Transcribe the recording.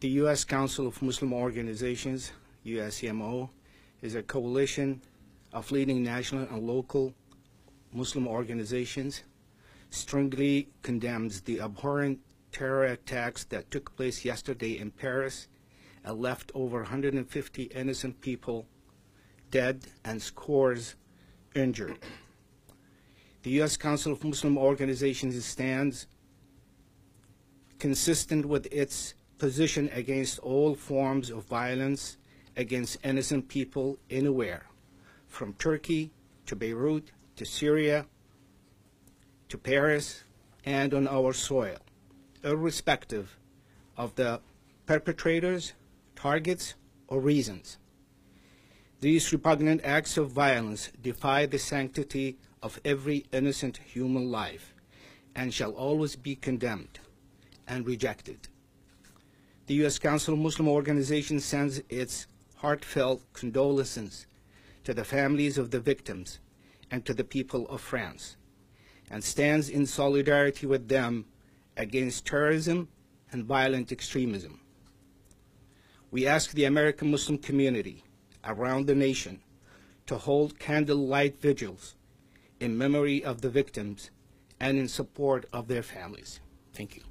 The U.S. Council of Muslim Organizations, USCMO, is a coalition of leading national and local Muslim organizations, strongly condemns the abhorrent terror attacks that took place yesterday in Paris and left over 150 innocent people dead and scores injured. The U.S. Council of Muslim Organizations stands consistent with its position against all forms of violence against innocent people anywhere, from Turkey to Beirut to Syria to Paris and on our soil, irrespective of the perpetrators, targets, or reasons. These repugnant acts of violence defy the sanctity of every innocent human life and shall always be condemned and rejected. The U.S. Council of Muslim Organizations sends its heartfelt condolences to the families of the victims and to the people of France and stands in solidarity with them against terrorism and violent extremism. We ask the American Muslim community around the nation to hold candlelight vigils in memory of the victims and in support of their families. Thank you.